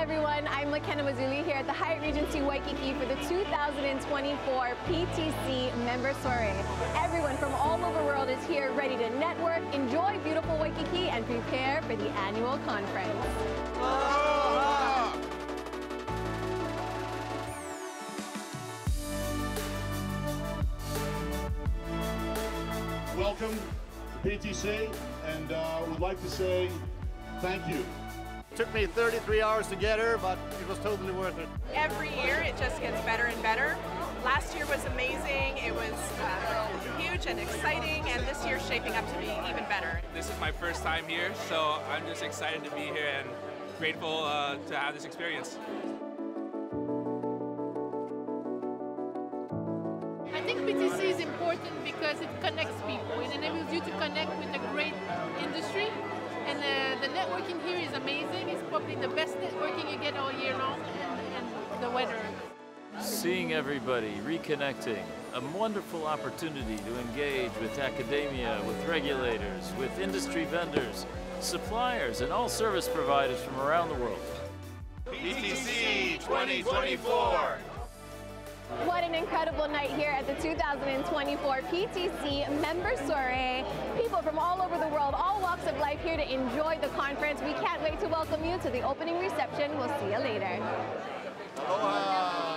everyone. I'm McKenna Mazzulli here at the Hyatt Regency Waikiki for the 2024 PTC Member Soiree. Everyone from all over the world is here ready to network, enjoy beautiful Waikiki, and prepare for the annual conference. Welcome to PTC, and uh, would like to say thank you. Took me 33 hours to get here, but it was totally worth it. Every year it just gets better and better. Last year was amazing. It was uh, huge and exciting, and this year's shaping up to be even better. This is my first time here, so I'm just excited to be here and grateful uh, to have this experience. I think PTC is important because it connects people. It enables you to connect with a great industry. And uh, probably the best networking you get all year long, and, and the weather. Seeing everybody, reconnecting, a wonderful opportunity to engage with academia, with regulators, with industry vendors, suppliers, and all service providers from around the world. PTC 2024! What an incredible night here at the 2024 PTC Member Soiree. From all over the world, all walks of life here to enjoy the conference. We can't wait to welcome you to the opening reception. We'll see you later. Aloha!